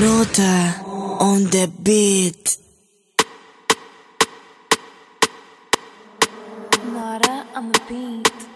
Rota on the beat. Nara on the beat.